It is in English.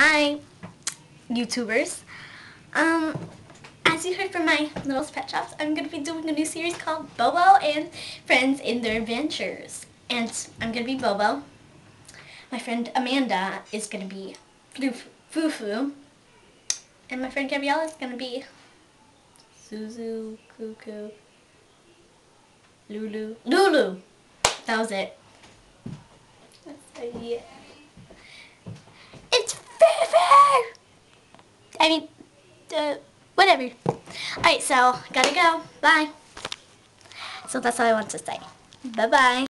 Hi, YouTubers. Um, as you heard from my little pet shops, I'm going to be doing a new series called Bobo and Friends in Their Adventures. And I'm going to be Bobo. My friend Amanda is going to be Fufu. And my friend Gabriella is going to be Zuzu, Cuckoo, Lulu. Lulu! That was it. Yeah. I mean, uh, whatever. Alright, so, gotta go. Bye. So that's all I want to say. Bye-bye.